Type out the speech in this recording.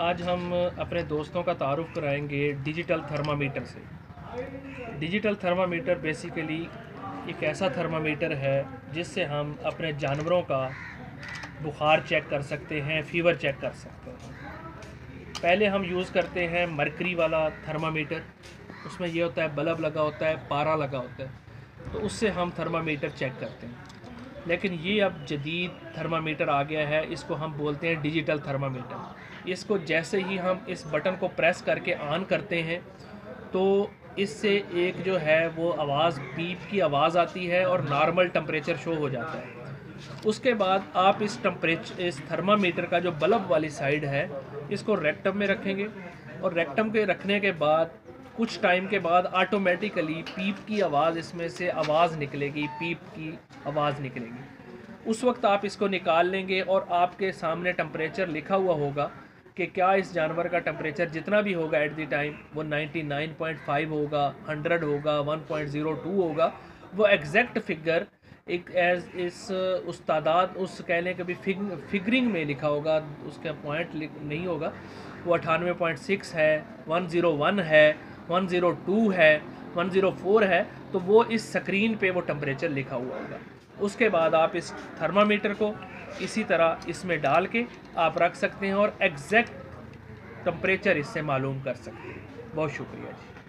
آج ہم اپنے دوستوں کا تعارف کرائیں گے ڈیجیٹل تھرمامیٹر سے۔ ڈیجیٹل تھرمامیٹر بیسیکلی ایک ایسا تھرمامیٹر ہے جس سے ہم اپنے جانوروں کا بخار چیک کر سکتے ہیں فیور چیک کر سکتے ہیں۔ پہلے ہم یوز کرتے ہیں مرکری والا تھرمامیٹر۔ اس میں یہ ہوتا ہے بلب لگا ہوتا ہے، پارا لگا ہوتا ہے۔ تو اس سے ہم تھرمامیٹر چیک کرتے ہیں۔ لیکن یہ اب جدید تھرمامیٹر آ گیا ہے، اس کو ہم بولتے ہیں ڈیجیٹل تھرمامیٹر۔ اس کو جیسے ہی ہم اس بٹن کو پریس کر کے آن کرتے ہیں، تو اس سے ایک جو ہے وہ آواز، بیپ کی آواز آتی ہے اور نارمل ٹمپریچر شو ہو جاتا ہے۔ اس کے بعد آپ اس ٹمپریچر اس تھرمامیٹر کا جو بلب والی سائڈ ہے، اس کو ریکٹم میں رکھیں گے۔ اور ریکٹم کے رکھنے کے بعد کچھ ٹائم کے بعد آٹومیٹیکلی پیپ کی آواز اس میں سے آواز نکلے گی، پیپ کی آواز نکلے گی۔ اس وقت آپ اس کو نکال لیں گے اور آپ کے سامنے ٹمپریچر لکھا ہوا ہوگا کہ کیا اس جانور کا ٹمپریچر جتنا بھی ہوگا ایٹ دی ٹائم وہ نائنٹی نائن پوائنٹ فائیو ہوگا، ہنڈریڈ ہوگا، ون پوائنٹ زیرو ٹو ہوگا۔ وہ ایگزیکٹ فگر ایک ایز اس اس تعداد اس کہہ لیں کبھی فگرنگ میں لکھا ہوگا، اس کا پوائنٹ نہیں ہوگا۔ وہ اٹھانوے پوائنٹ سکس ہے، ون زیرو ون ہے۔ ون زیرو ٹو ہے ون زیرو فور ہے، تو وہ اس سکرین پہ وہ ٹمپریچر لکھا ہوا ہوگا۔ اس کے بعد آپ اس تھرمامیٹر کو اسی طرح اس میں ڈال کے آپ رکھ سکتے ہیں اور ایگزیکٹ ٹمپریچر اس سے معلوم کر سکتے ہیں۔ بہت شکریہ جی۔